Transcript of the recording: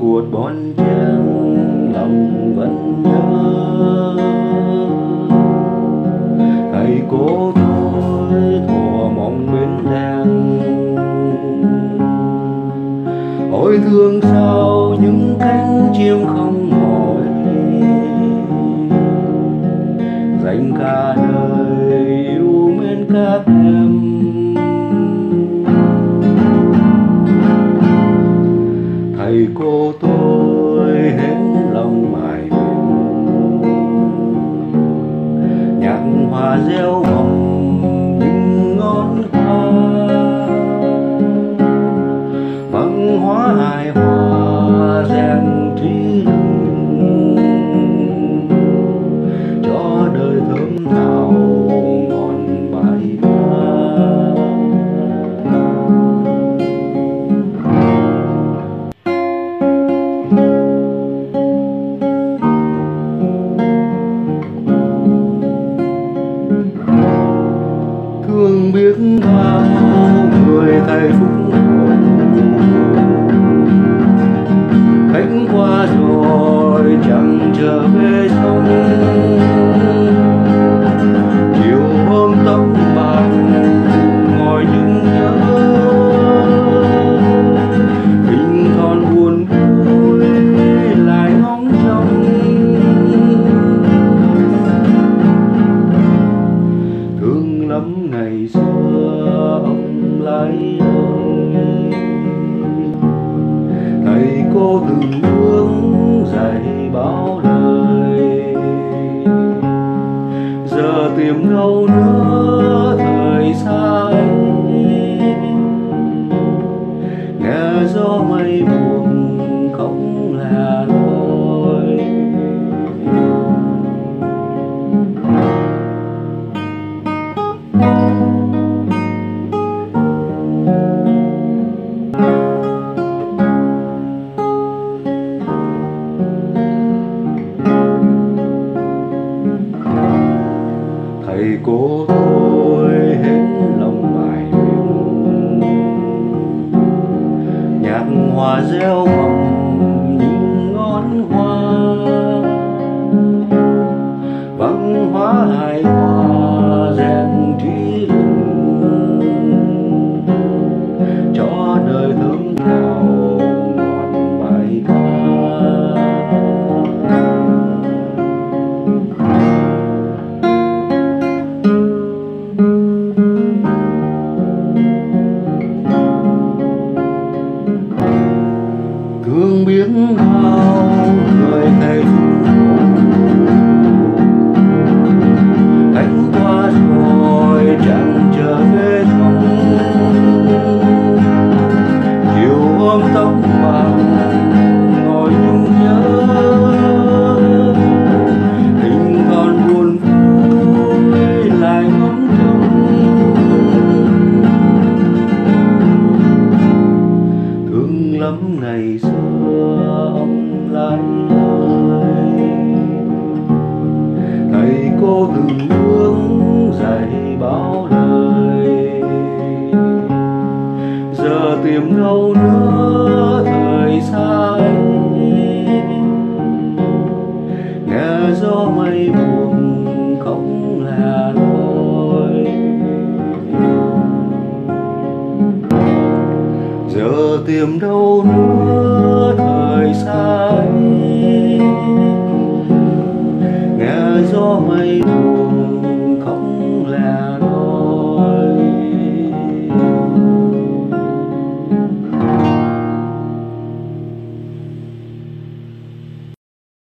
cuộc bon chen lòng vẫn nhớ. Thầy cố thôi thua mong bên đen ôi thương sao những cánh chim không mỏi. Dành cả đời yêu mến các em. Người phúc hậu qua rồi chẳng trở về sông. Từng bước dạy bao lời. Giờ tìm đâu nữa thời xa nghe gió mây buồn không là lối you cô tôi hết lòng bài miệng nhạc hòa reo vòng những ngón hoa. Văn hóa hài hòa rèn trí lực cho đời thương nào thương biết bao người thầy cô từng bước dạy bao lời. Giờ tìm đâu nữa, thời xa nghe gió mây buồn không là lối. Giờ tìm đâu nữa